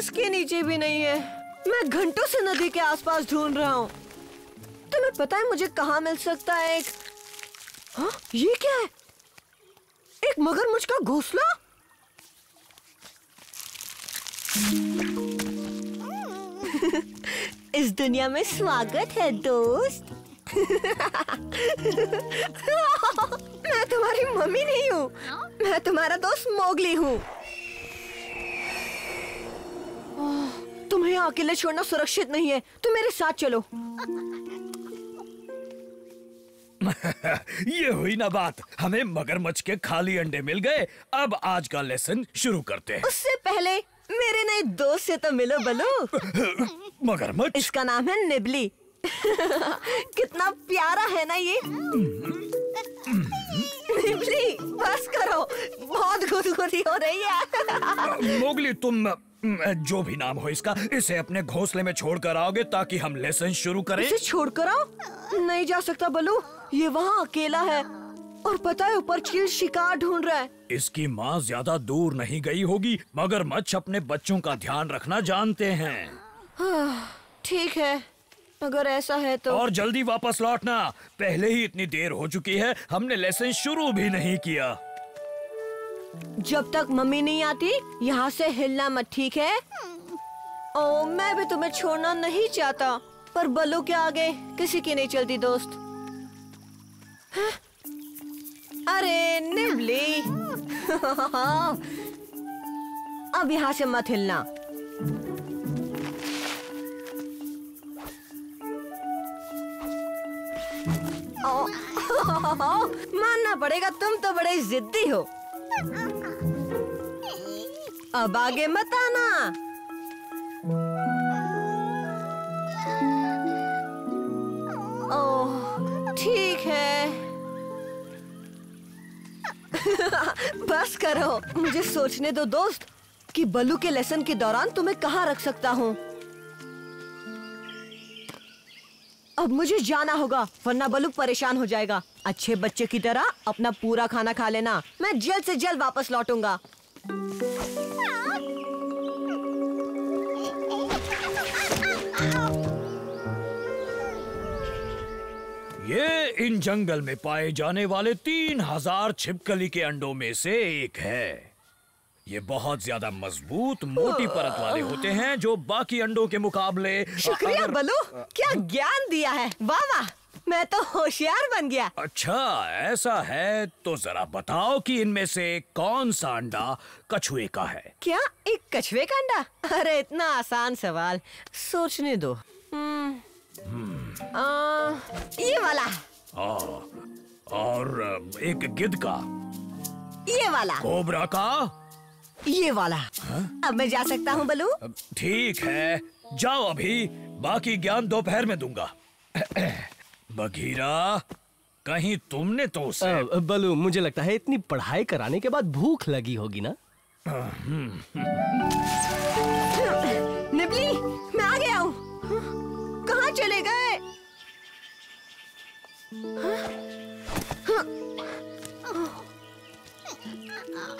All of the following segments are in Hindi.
इसके नीचे भी नहीं है। मैं घंटों से नदी के आसपास ढूंढ रहा हूँ। तुम्हें पता है मुझे कहाँ मिल सकता है एक? हाँ ये क्या है? एक मगरमच्छ का घोंसला? इस दुनिया में स्वागत है, दोस्त। मैं तुम्हारी मम्मी नहीं हूँ। मैं तुम्हारा दोस्त मोगली हूँ। तुम्हें यहाँ अकेले छोड़ना सुरक्षित नहीं है। तुम मेरे साथ चलो। ये हुई ना बात। हमें मगरमच्छ के खाली अंडे मिल गए। अब आज का लेसन शुरू करते हैं। उससे पहले मेरे नए दोस्त से तो मिलो बलू। मगरमच्छ? इसका नाम है निबली। कितना प्यारा है ना ये। निबली बस करो। बहुत गुदगुदी हो रही है। मोगली तुम जो भी नाम हो इसका इसे अपने घोंसले में छोड़कर आओगे ताकि हम लेसन शुरू करें। इसे छोड़कर आओ? नहीं जा सकता बलू ये वहाँ अकेला है। और पता है ऊपर चील शिकार ढूंढ रहा है। इसकी माँ ज़्यादा दूर नहीं गई होगी मगर मच्छ अपने बच्चों का ध्यान रखना जानते हैं। हाँ, ठीक है अगर ऐसा है तो और जल्दी वापस लौटना। पहले ही इतनी देर हो चुकी है हमने लेसन शुरू भी नहीं किया। जब तक मम्मी नहीं आती, यहाँ से हिलना मत, ठीक है? ओ, मैं भी तुम्हें छोड़ना नहीं चाहता, पर बल्लू के आगे किसी की नहीं चलती दोस्त। हैं? अरे निबली अब यहाँ से मत हिलना। मानना पड़ेगा तुम तो बड़े जिद्दी हो। अब आगे मत आना। ओह, ठीक है। बस करो, मुझे सोचने दो दोस्त, कि बलू के लेसन के दौरान तुम्हें कहाँ रख सकता हूँ। अब मुझे जाना होगा, वरना बल्लू परेशान हो जाएगा। अच्छे बच्चे की तरह अपना पूरा खाना खा लेना। मैं जल्द से जल्द वापस लौटूँगा। ये इन जंगल में पाए जाने वाले तीन हज़ार छिपकली के अंडों में से एक है। ये बहुत ज़्यादा मज़बूत मोटी परत वाले होते हैं। जो बाकी अंडों के मुकाबले शुक्रिया अगर- बलू क्या ज्ञान दिया है। वाह वाह मैं तो होशियार बन गया। अच्छा ऐसा है तो जरा बताओ कि इनमें से कौन सा अंडा कछुए का है? क्या एक कछुए का अंडा? अरे इतना आसान सवाल सोचने दो। हम्म, आ, ये वाला। आ, और एक गिद्ध का। ये वाला। कोबरा का? ये वाला। हा? अब मैं जा सकता हूँ बलू। ठीक है। जाओ अभी। बाकी ज्ञान दोपहर में दूँगा। बघीरा कहीं तुमने तो उसे बलू मुझे लगता है इतनी पढ़ाई कराने के बाद भूख लगी होगी ना? निबली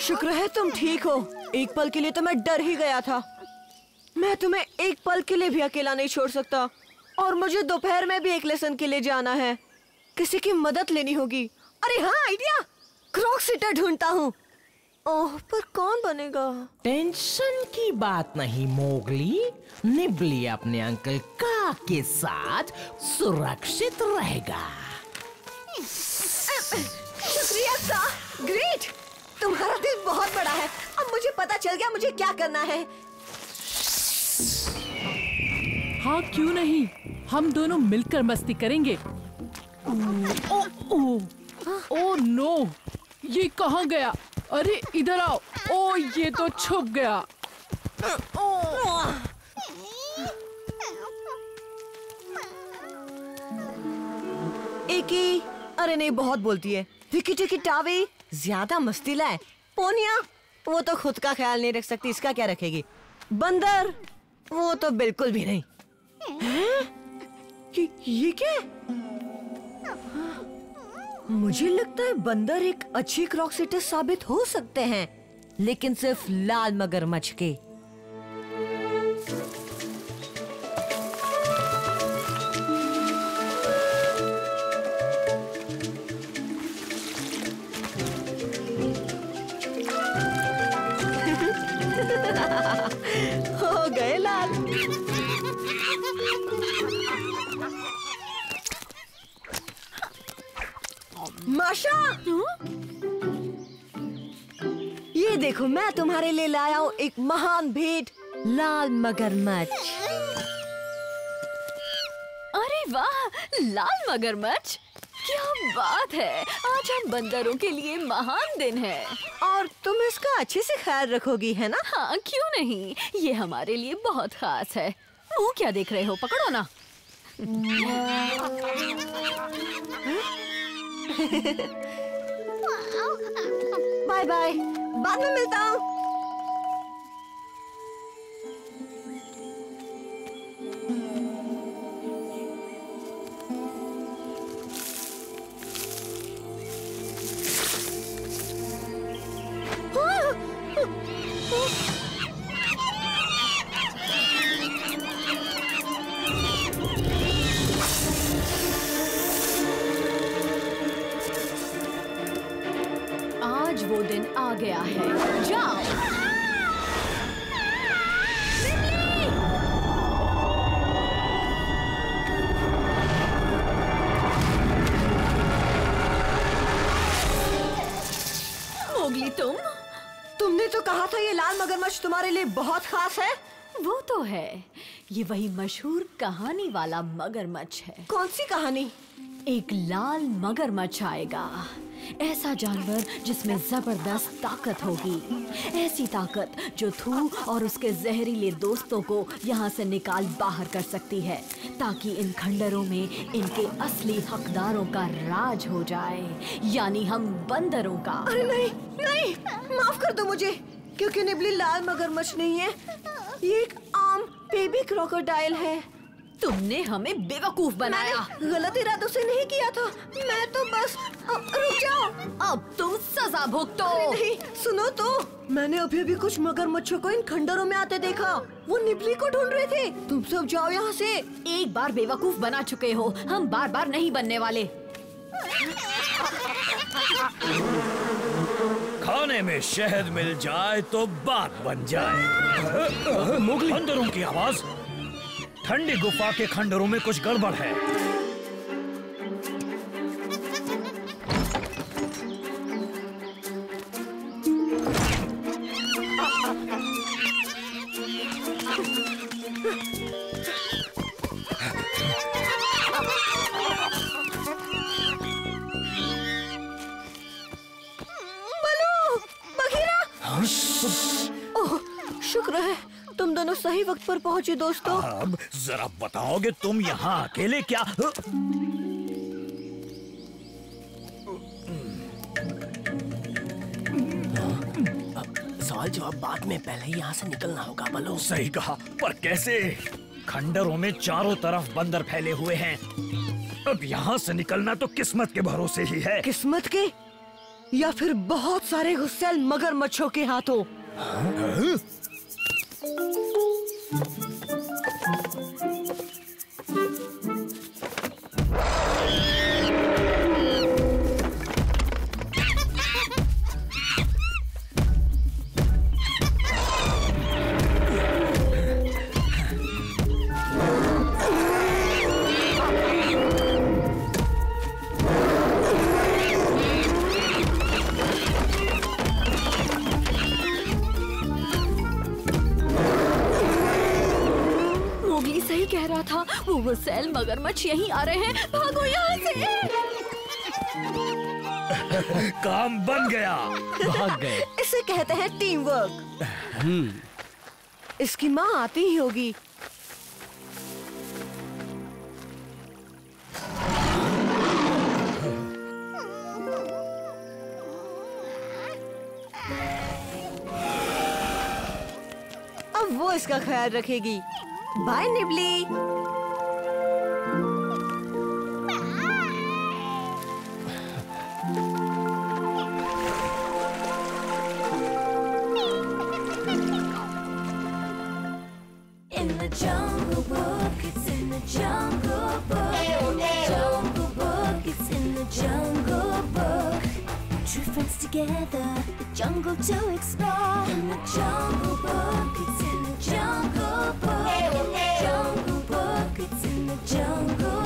शुक्र है तुम ठीक हो। एक पल के लिए तो मैं डर ही गया था। मैं तुम्हें एक पल के लिए भी अकेला नहीं छोड़ सकता। और मुझे दोपहर में भी एक लेसन के लिए जाना है। किसी की मदद लेनी होगी। अरे हाँ आइडिया! क्रॉक सीटर ढूंढता हूँ। ओह पर कौन बनेगा? टेंशन की बात नहीं मोगली। निबली अपने अंकल का के साथ। सुरक्षित रहेगा। शुक्रिया बहुत बड़ा है। अब मुझे पता चल गया मुझे क्या करना है। हाँ क्यों नहीं? हम दोनों मिलकर मस्ती करेंगे। ओ ओ ओ ओ नो ये कहाँ गया? अरे इधर आओ। ओ ये तो छुप गया। एक ही अरे नहीं बहुत बोलती है। विकी टिकी टावी ज़्यादा मस्ती लाए। पोनिया वो तो खुद का ख्याल नहीं रख सकती इसका क्या रखेगी? बंदर वो तो बिल्कुल भी नहीं। कि ये, क्या? मुझे लगता है बंदर एक अच्छी क्रॉक्सिटस साबित हो सकते हैं लेकिन सिर्फ़ लाल मगरमच्छ के। माशा ये देखो मैं तुम्हारे लिए लाया हूँ एक महान भेंट लाल मगरमच्छ। अरे वाह लाल मगरमच्छ! क्या बात है! आज हम बंदरों के लिए महान दिन है। और तुम इसका अच्छे से ख्याल रखोगी है ना? हाँ क्यों नहीं? ये हमारे लिए बहुत खास है। मुँह क्या देख रहे हो? पकड़ो ना। बाय बाय बाद में मिलता हूँ तो ये लाल मगरमच्छ तुम्हारे लिए बहुत खास है? वो तो है। ये वही मशहूर कहानी वाला मगरमच्छ है। कौन सी कहानी? एक लाल मगरमच्छ आएगा। ऐसा जानवर जिसमें ज़बरदस्त ताकत होगी। ऐसी ताकत जो थू और उसके जहरीले दोस्तों को यहाँ से निकाल बाहर कर सकती है ताकि इन खंडरों में इनके असली हकदारों का राज हो जाए यानी हम बंदरों का। अरे नहीं नहीं माफ़ कर दो मुझे। क्योंकि निबली लाल मगरमच्छ नहीं है। ये एक आम बेबी क्रोकोडाइल है। तुमने हमें बेवकूफ़ बनाया। गलत इरादों से नहीं किया था। मैं तो बस अब रुक जाओ। अब तुम सजा भुगतो। नहीं सुनो तो। मैंने अभी अभी कुछ मगरमच्छों को इन खंडरों में आते देखा। वो निबली को ढूंढ रहे थे। तुम सब जाओ यहाँ से। एक बार बेवकूफ़ बना चुके हो। हम बार बार नहीं बनने वाले। खाने में शहद मिल जाए तो बात बन जाए। मुगली खंडरों की आवाज़। ठंडी गुफा के खंडरों में कुछ गड़बड़ है। सही वक्त पर पहुँचे दोस्तों। अब जरा बताओगे तुम यहाँ अकेले क्या? सवाल जवाब बाद में पहले ही यहाँ से निकलना होगा बलो। सही कहा पर कैसे? खंडरों में चारों तरफ़ बंदर फैले हुए हैं। अब यहाँ से निकलना तो किस्मत के भरोसे ही है। किस्मत के? या फिर बहुत सारे गुस्सेल मगरमच्छों के हाथों? मोगली वसैल मगरमच्छ यहीं आ रहे हैं। भागो यहाँ से। काम बन गया। भाग गए। इसे कहते हैं टीम वर्क इसकी माँ आती ही होगी। अब वो इसका ख्याल रखेगी। बाय निबली jungle book, it's in the jungle book. Jungle book, it's in the jungle book. True friends together, the jungle to explore. In the jungle book, it's in the jungle book. Jungle book, it's in the jungle